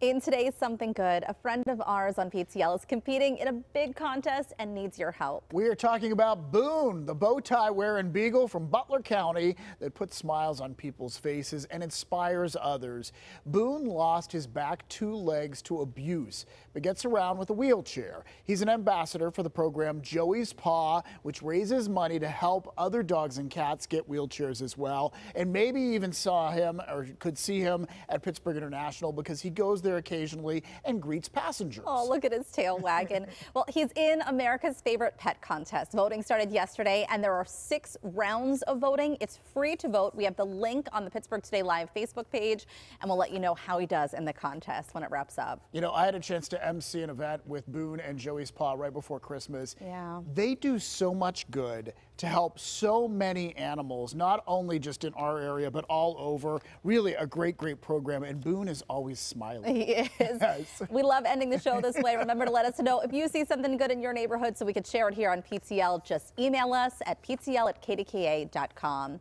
In today's Something Good, a friend of ours on PTL is competing in a big contest and needs your help. We are talking about Boone, the bow tie wearing beagle from Butler County that puts smiles on people's faces and inspires others. Boone lost his back two legs to abuse, but gets around with a wheelchair. He's an ambassador for the program Joey's Paw, which raises money to help other dogs and cats get wheelchairs as well. And maybe even saw him or could see him at Pittsburgh International because he goes there occasionally and greets passengers. Oh, look at his tail wagging. well, he's in America's favorite pet contest. Voting started yesterday, and there are six rounds of voting. It's free to vote. We have the link on the Pittsburgh Today Live Facebook page, and we'll let you know how he does in the contest when it wraps up. You know, I had a chance to MC an event with Boone and Joey's Paw right before Christmas. Yeah. They do so much good to help so many animals, not only just in our area, but all over. Really a great, great program. And Boone is always smiling. He is. Yes. We love ending the show this way. Remember to let us know if you see something good in your neighborhood so we could share it here on PTL. Just email us at ptl at kdka.com.